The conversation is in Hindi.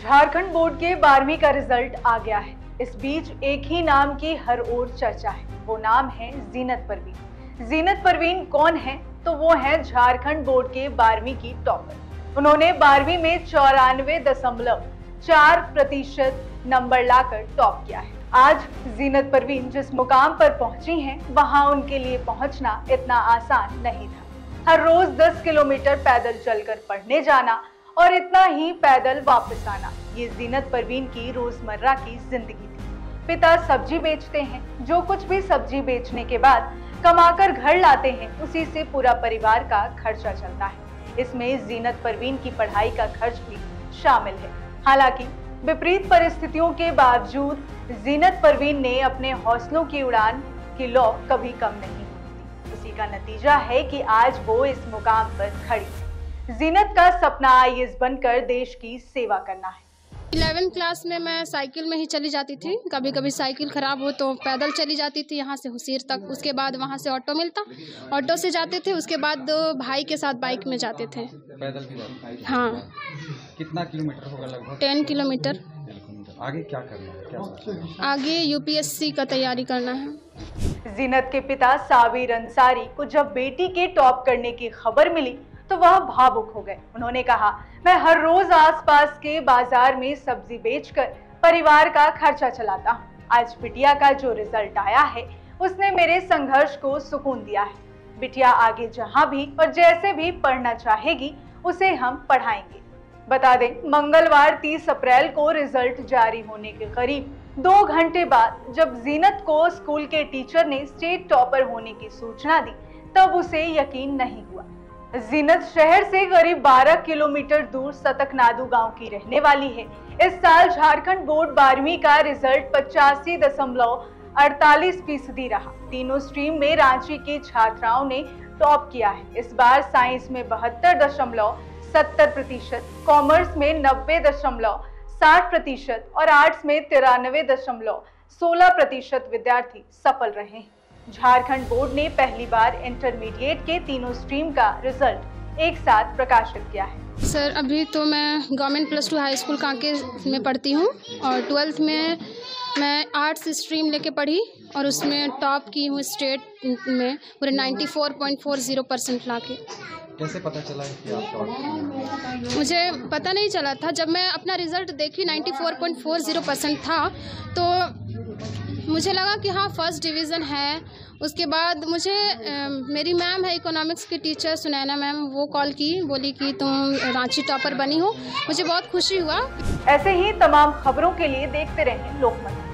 झारखंड बोर्ड के बारहवीं का रिज़ल्ट आ गया है। इस बीच एक ही नाम की हर ओर चर्चा है। वो नाम है जीनत परवीन। जीनत परवीन कौन है? तो वो है झारखंड बोर्ड के बारहवीं की टॉपर उन्होंने बारहवीं में चौरानवे दशमलव चार प्रतिशत नंबर लाकर टॉप किया है। आज जीनत परवीन जिस मुकाम पर पहुँची हैं, वहाँ उनके लिए पहुँचना इतना आसान नहीं था। हर रोज 10 किलोमीटर पैदल चलकर पढ़ने जाना और इतना ही पैदल वापस आना। ये जीनत परवीन की रोज़मर्रा की ज़िंदगी थी। पिता सब्ज़ी बेचते हैं, जो कुछ भी सब्ज़ी बेचने के बाद कमाकर घर लाते हैं, उसी से पूरा परिवार का खर्चा चलता है। इसमें जीनत परवीन की पढ़ाई का खर्च भी शामिल है। हालाँकि विपरीत परिस्थितियों के बावजूद जीनत परवीन ने अपने हौसलों की उड़ान की लौ कभी कम नहीं इसी का नतीजा है कि आज वो इस मुकाम पर खड़ी है। जीनत का सपना आई बनकर देश की सेवा करना है। इलेवन क्लास में मैं साइकिल में ही चली जाती थी। कभी कभी साइकिल ख़राब हो तो पैदल चली जाती थी यहाँ से हुसीर तक। उसके बाद वहाँ से ऑटो मिलता। ऑटो से जाते थे उसके बाद भाई के साथ बाइक में जाते थे। पैदल भी हाँ। कितना किलोमीटर होगा लगभग? Ten kilometre. आगे क्या करना है? क्या आगे यूपीएससी का तैयारी करना है। जीनत के पिता साबिर अंसारी को जब बेटी के टॉप करने की खबर मिली तो वह भावुक हो गए। उन्होंने कहा, मैं हर रोज आसपास के बाज़ार में सब्ज़ी बेचकर परिवार का खर्चा चलाता हूँ। आज बिटिया का जो रिज़ल्ट आया है, उसने मेरे संघर्ष को सुकून दिया है। बिटिया आगे जहाँ भी और जैसे भी पढ़ना चाहेगी, उसे हम पढ़ाएँगे। बता दें, मंगलवार 30 अप्रैल को रिज़ल्ट जारी होने के करीब दो घंटे बाद जब जीनत को स्कूल के टीचर ने स्टेट टॉपर होने की सूचना दी, तब उसे यकीन नहीं हुआ। जीनत शहर से करीब 12 किलोमीटर दूर सतकनादू गाँव की रहने वाली है। इस साल झारखंड बोर्ड बारहवीं का रिज़ल्ट पचासी दशमलव अड़तालीस फ़ीसदी रहा। तीनों स्ट्रीम में रांची की छात्राओं ने टॉप किया है। इस बार साइंस में बहत्तर दशमलव सत्तर प्रतिशत, कॉमर्स में नब्बे दशमलव साठ प्रतिशत और आर्ट्स में तिरानवे दशमलव सोलह प्रतिशत विद्यार्थी सफल रहे हैं। झारखंड बोर्ड ने पहली बार इंटरमीडिएट के तीनों स्ट्रीम का रिज़ल्ट एक साथ प्रकाशित किया है। सर अभी तो मैं government plus two high school Kanke में पढ़ती हूँ और ट्वेल्थ में मैं आर्ट्स स्ट्रीम लेके पढ़ी और उसमें टॉप की हूँ स्टेट में पूरे 94.40 परसेंट ला के कैसे पता चला है कि आप मुझे पता नहीं चला था। जब मैं अपना रिज़ल्ट देखी 94.40 परसेंट था तो मुझे लगा कि हाँ फ़र्स्ट डिवीज़न है। उसके बाद मुझे आ, मेरी मैम है इकोनॉमिक्स की टीचर सुनैना मैम वो कॉल की बोली कि तुम रांची टॉपर बनी हो। मुझे बहुत खुशी हुआ। ऐसे ही तमाम खबरों के लिए देखते रहें लोकमत।